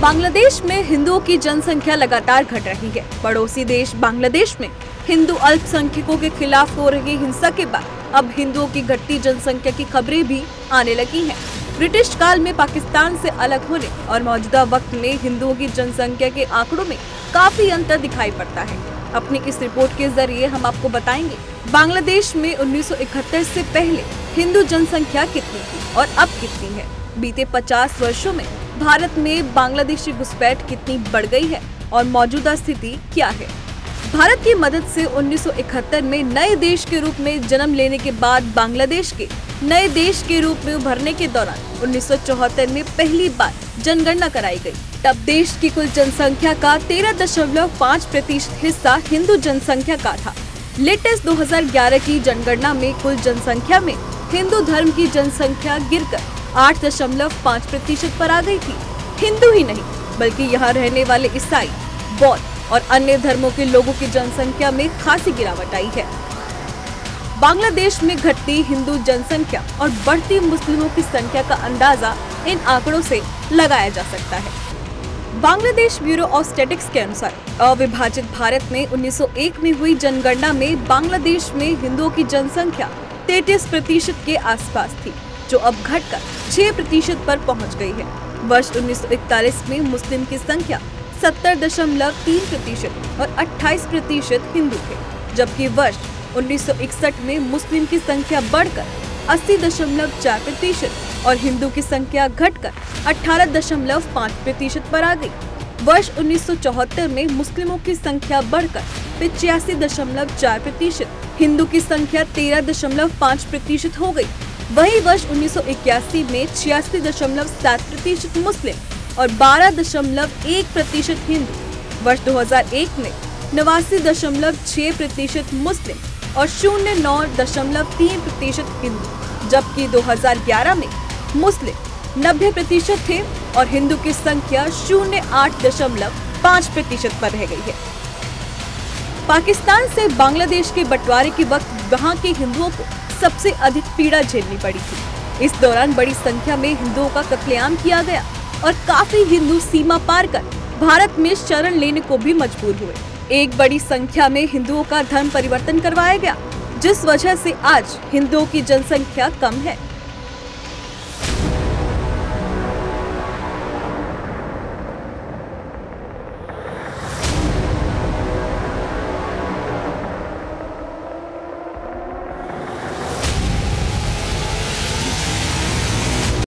बांग्लादेश में हिंदुओं की जनसंख्या लगातार घट रही है। पड़ोसी देश बांग्लादेश में हिंदू अल्पसंख्यकों के खिलाफ हो रही हिंसा के बाद अब हिंदुओं की घटती जनसंख्या की खबरें भी आने लगी हैं। ब्रिटिश काल में पाकिस्तान से अलग होने और मौजूदा वक्त में हिंदुओं की जनसंख्या के आंकड़ों में काफ़ी अंतर दिखाई पड़ता है। अपनी इस रिपोर्ट के ज़रिए हम आपको बताएँगे, बांग्लादेश में 1971 से पहले हिंदू जनसंख्या कितनी थी और अब कितनी है। बीते 50 वर्षों में भारत में बांग्लादेशी घुसपैठ कितनी बढ़ गई है और मौजूदा स्थिति क्या है? भारत की मदद से 1971 में नए देश के रूप में जन्म लेने के बाद बांग्लादेश के नए देश के रूप में उभरने के दौरान उन्नीस सौ चौहत्तर में पहली बार जनगणना कराई गई। तब देश की कुल जनसंख्या का तेरह दशमलव पाँच प्रतिशत हिस्सा हिंदू जनसंख्या का था। लेटेस्ट 2011 की जनगणना में कुल जनसंख्या में हिंदू धर्म की जनसंख्या गिरकर आठ दशमलव पाँच प्रतिशत पर आ गई थी। हिंदू ही नहीं, बल्कि यहाँ रहने वाले ईसाई, बौद्ध और अन्य धर्मों के लोगों की जनसंख्या में खासी गिरावट आई है। बांग्लादेश में घटती हिंदू जनसंख्या और बढ़ती मुस्लिमों की संख्या का अंदाज़ा इन आंकड़ों से लगाया जा सकता है। बांग्लादेश ब्यूरो ऑफ़ स्टेटिक्स के अनुसार, अविभाजित भारत में 1901 में हुई जनगणना में बांग्लादेश में हिंदुओं की जनसंख्या 33 प्रतिशत के आसपास थी। जो अब घटकर 6 प्रतिशत पर पहुँच गई है। वर्ष 1941 में मुस्लिम की संख्या सत्तर दशमलव तीन प्रतिशत और 28 प्रतिशत हिंदू थे, जबकि वर्ष 1961 में मुस्लिम की संख्या बढ़कर अस्सी दशमलव चार प्रतिशत और हिंदू की संख्या घटकर अठारह दशमलव पाँच प्रतिशत पर आ गई। वर्ष 1974 में मुस्लिमों की संख्या बढ़कर पिचासी दशमलव चार प्रतिशत, हिंदू की संख्या तेरह दशमलव पाँच प्रतिशत हो गई। वही वर्ष 1981 में छियासी दशमलव सात प्रतिशत मुस्लिम और बारह दशमलव एक प्रतिशत हिंदू। वर्ष 2001 में नवासी दशमलव छह प्रतिशत मुस्लिम और शून्य नौ दशमलव तीन प्रतिशत हिंदू। जबकि 2011 में मुस्लिम नब्बे प्रतिशत थे और हिंदू की संख्या शून्य आठ दशमलव पाँच प्रतिशत पर रह गई है। पाकिस्तान से बांग्लादेश के बंटवारे के वक्त वहाँ के हिंदुओं को सबसे अधिक पीड़ा झेलनी पड़ी थी। इस दौरान बड़ी संख्या में हिंदुओं का कत्लेआम किया गया और काफ़ी हिंदू सीमा पार कर भारत में शरण लेने को भी मजबूर हुए। एक बड़ी संख्या में हिंदुओं का धर्म परिवर्तन करवाया गया, जिस वजह से आज हिंदुओं की जनसंख्या कम है।